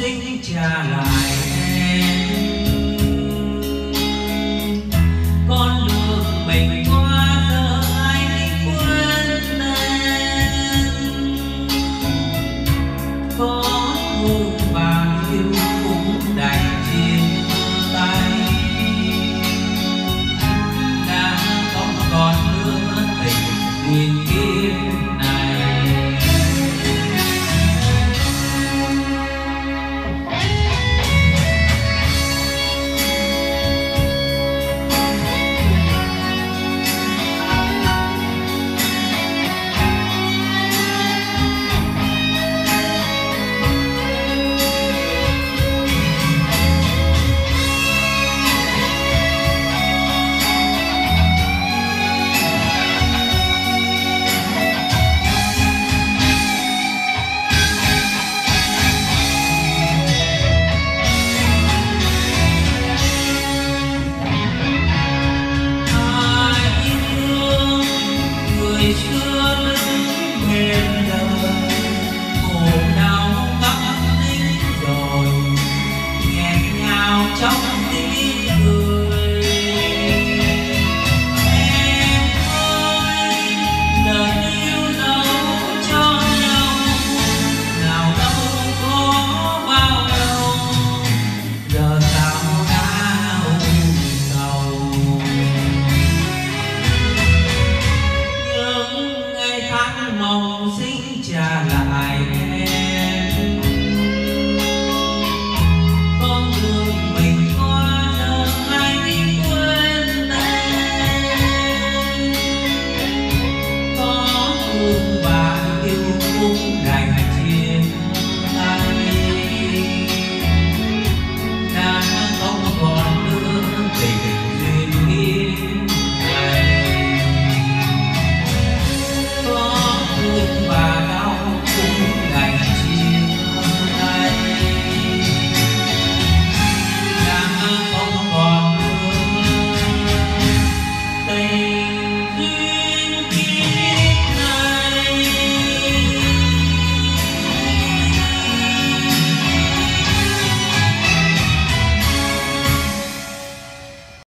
xin trả lại em. Con đường mình qua giờ anh quên em? Có hùng và yêu cũng đành chia và yêu cũng đành